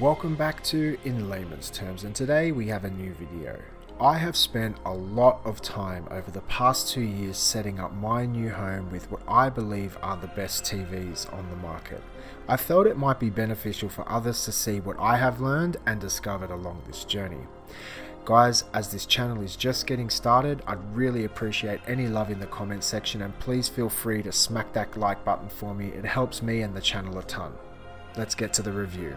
Welcome back to In Layman's Terms and today we have a new video. I have spent a lot of time over the past two years setting up my new home with what I believe are the best TVs on the market. I felt it might be beneficial for others to see what I have learned and discovered along this journey. Guys, as this channel is just getting started, I'd really appreciate any love in the comment section and please feel free to smack that like button for me, it helps me and the channel a ton. Let's get to the review.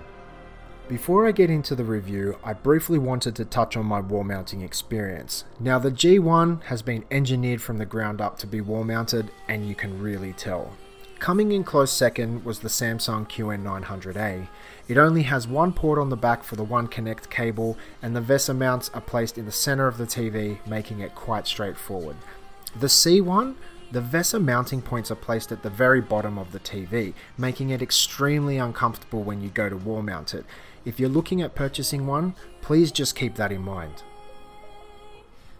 Before I get into the review, I briefly wanted to touch on my wall mounting experience. Now the G1 has been engineered from the ground up to be wall mounted and you can really tell. Coming in close second was the Samsung QN900A. It only has one port on the back for the One Connect cable and the VESA mounts are placed in the center of the TV making it quite straightforward. The C1 the VESA mounting points are placed at the very bottom of the TV, making it extremely uncomfortable when you go to wall mount it. If you're looking at purchasing one, please just keep that in mind.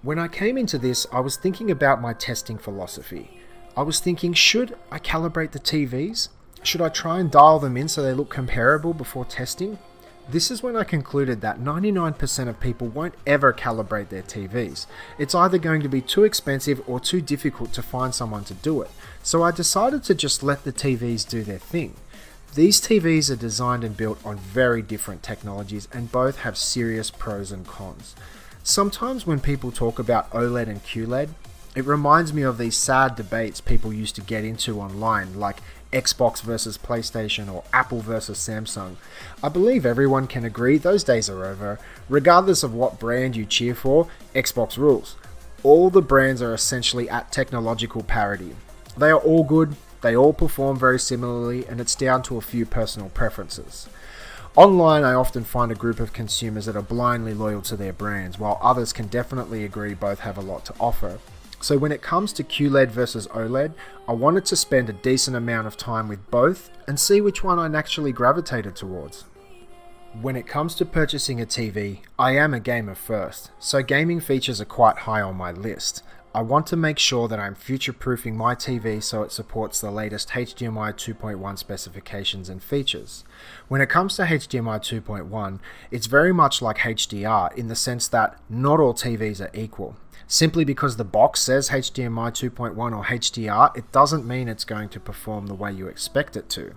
When I came into this, I was thinking about my testing philosophy. I was thinking, should I calibrate the TVs? Should I try and dial them in so they look comparable before testing? This is when I concluded that 99% of people won't ever calibrate their TVs. It's either going to be too expensive or too difficult to find someone to do it. So I decided to just let the TVs do their thing. These TVs are designed and built on very different technologies and both have serious pros and cons. Sometimes when people talk about OLED and QLED, it reminds me of these sad debates people used to get into online, like Xbox versus PlayStation or Apple versus Samsung. I believe everyone can agree those days are over. Regardless of what brand you cheer for, Xbox rules. All the brands are essentially at technological parity. They are all good, they all perform very similarly, and it's down to a few personal preferences. Online, I often find a group of consumers that are blindly loyal to their brands, while others can definitely agree both have a lot to offer. So when it comes to QLED versus OLED, I wanted to spend a decent amount of time with both and see which one I naturally gravitated towards. When it comes to purchasing a TV, I am a gamer first, so gaming features are quite high on my list. I want to make sure that I'm future-proofing my TV so it supports the latest HDMI 2.1 specifications and features. When it comes to HDMI 2.1, it's very much like HDR in the sense that not all TVs are equal. Simply because the box says HDMI 2.1 or HDR, it doesn't mean it's going to perform the way you expect it to.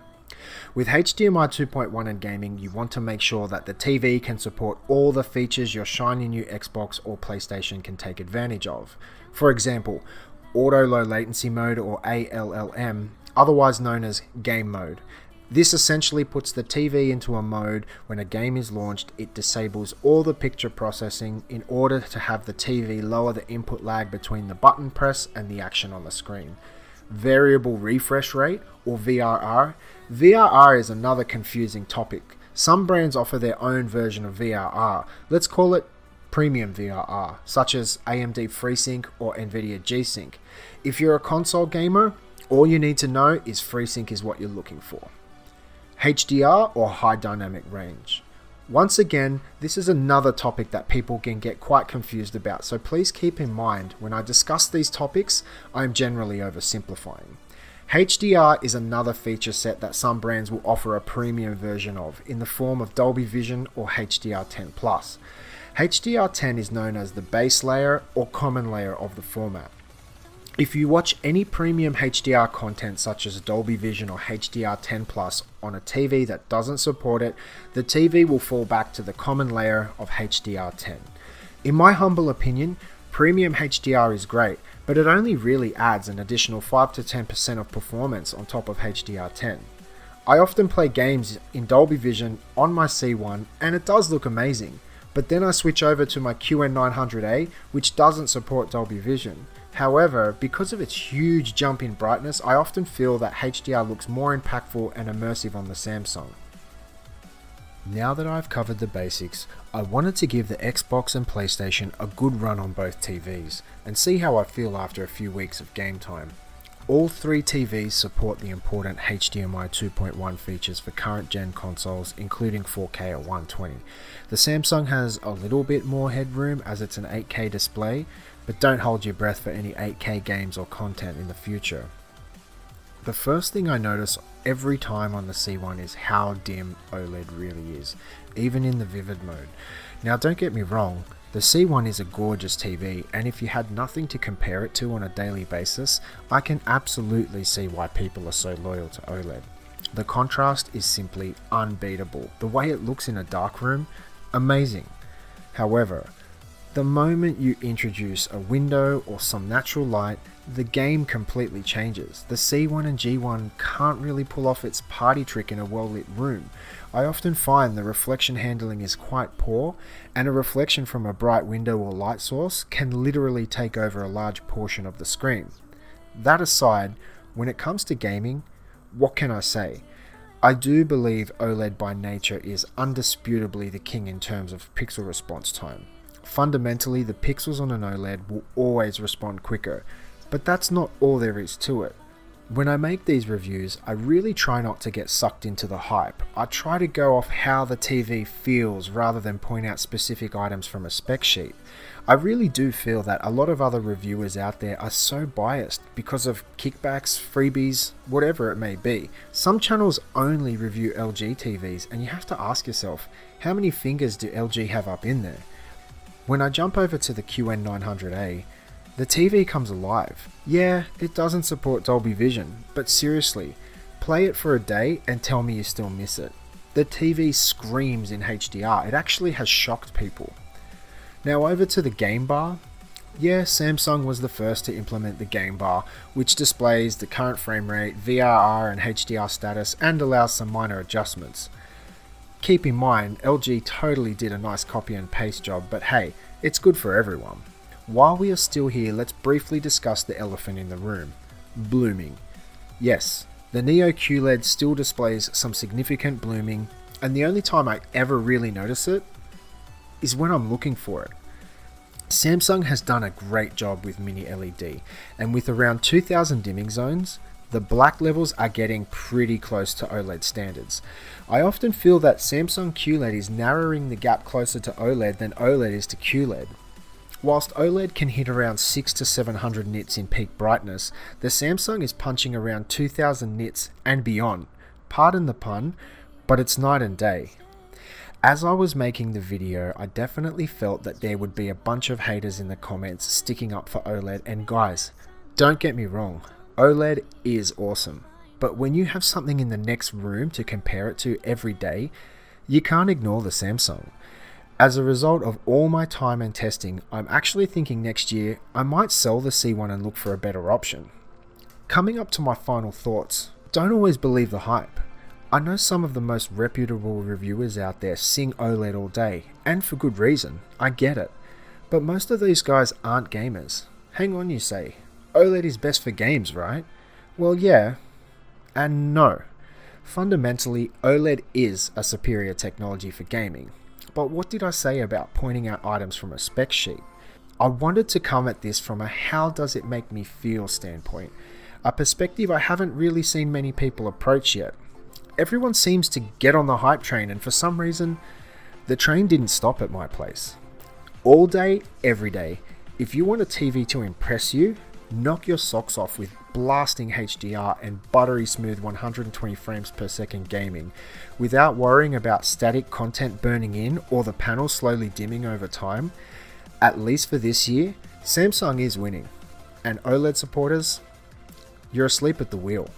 With HDMI 2.1 and gaming, you want to make sure that the TV can support all the features your shiny new Xbox or PlayStation can take advantage of. For example, Auto Low Latency Mode or ALLM, otherwise known as Game Mode. This essentially puts the TV into a mode when a game is launched, it disables all the picture processing in order to have the TV lower the input lag between the button press and the action on the screen. Variable refresh rate, or VRR. VRR is another confusing topic. Some brands offer their own version of VRR. Let's call it premium VRR, such as AMD FreeSync or Nvidia G-Sync. If you're a console gamer, all you need to know is FreeSync is what you're looking for. HDR or high dynamic range. Once again, this is another topic that people can get quite confused about, so please keep in mind when I discuss these topics, I am generally oversimplifying. HDR is another feature set that some brands will offer a premium version of in the form of Dolby Vision or HDR10 Plus. HDR10 is known as the base layer or common layer of the format. If you watch any premium HDR content such as Dolby Vision or HDR10 Plus on a TV that doesn't support it, the TV will fall back to the common layer of HDR10. In my humble opinion, premium HDR is great, but it only really adds an additional 5 to 10% of performance on top of HDR10. I often play games in Dolby Vision on my C1 and it does look amazing, but then I switch over to my QN900A which doesn't support Dolby Vision. However, because of its huge jump in brightness, I often feel that HDR looks more impactful and immersive on the Samsung. Now that I've covered the basics, I wanted to give the Xbox and PlayStation a good run on both TVs, and see how I feel after a few weeks of game time. All three TVs support the important HDMI 2.1 features for current gen consoles, including 4K at 120. The Samsung has a little bit more headroom as it's an 8K display, but don't hold your breath for any 8K games or content in the future. The first thing I notice every time on the C1 is how dim OLED really is, even in the vivid mode. Now don't get me wrong, the C1 is a gorgeous TV and if you had nothing to compare it to on a daily basis, I can absolutely see why people are so loyal to OLED. The contrast is simply unbeatable. The way it looks in a dark room, amazing. However, the moment you introduce a window or some natural light, the game completely changes. The C1 and G1 can't really pull off its party trick in a well lit room. I often find the reflection handling is quite poor, and a reflection from a bright window or light source can literally take over a large portion of the screen. That aside, when it comes to gaming, what can I say? I do believe OLED by nature is undisputably the king in terms of pixel response time. Fundamentally, the pixels on an OLED will always respond quicker, but that's not all there is to it. When I make these reviews, I really try not to get sucked into the hype. I try to go off how the TV feels rather than point out specific items from a spec sheet. I really do feel that a lot of other reviewers out there are so biased because of kickbacks, freebies, whatever it may be. Some channels only review LG TVs and you have to ask yourself, how many fingers do LG have up in there? When I jump over to the QN900A, the TV comes alive. Yeah, it doesn't support Dolby Vision, but seriously, play it for a day and tell me you still miss it. The TV screams in HDR, it actually has shocked people. Now over to the game bar. Yeah, Samsung was the first to implement the game bar, which displays the current frame rate, VRR and HDR status, and allows some minor adjustments. Keep in mind, LG totally did a nice copy and paste job, but hey, it's good for everyone. While we are still here, let's briefly discuss the elephant in the room blooming. Yes, the Neo QLED still displays some significant blooming, and the only time I ever really notice it is when I'm looking for it. Samsung has done a great job with Mini LED, and with around 2000 dimming zones, the black levels are getting pretty close to OLED standards. I often feel that Samsung QLED is narrowing the gap closer to OLED than OLED is to QLED. Whilst OLED can hit around 6 to 700 nits in peak brightness, the Samsung is punching around 2000 nits and beyond. Pardon the pun, but it's night and day. As I was making the video, I definitely felt that there would be a bunch of haters in the comments sticking up for OLED and guys, don't get me wrong, OLED is awesome, but when you have something in the next room to compare it to every day, you can't ignore the Samsung. As a result of all my time and testing, I'm actually thinking next year I might sell the C1 and look for a better option. Coming up to my final thoughts, don't always believe the hype. I know some of the most reputable reviewers out there sing OLED all day, and for good reason, I get it. But most of these guys aren't gamers. Hang on, you say, OLED is best for games, right? Well, yeah, and no. Fundamentally, OLED is a superior technology for gaming. But what did I say about pointing out items from a spec sheet? I wanted to come at this from a how does it make me feel standpoint, a perspective I haven't really seen many people approach yet. Everyone seems to get on the hype train, and for some reason, the train didn't stop at my place. All day, every day, if you want a TV to impress you, knock your socks off with blasting HDR and buttery smooth 120 frames per second gaming without worrying about static content burning in or the panel slowly dimming over time, at least for this year, Samsung is winning. And OLED supporters, you're asleep at the wheel.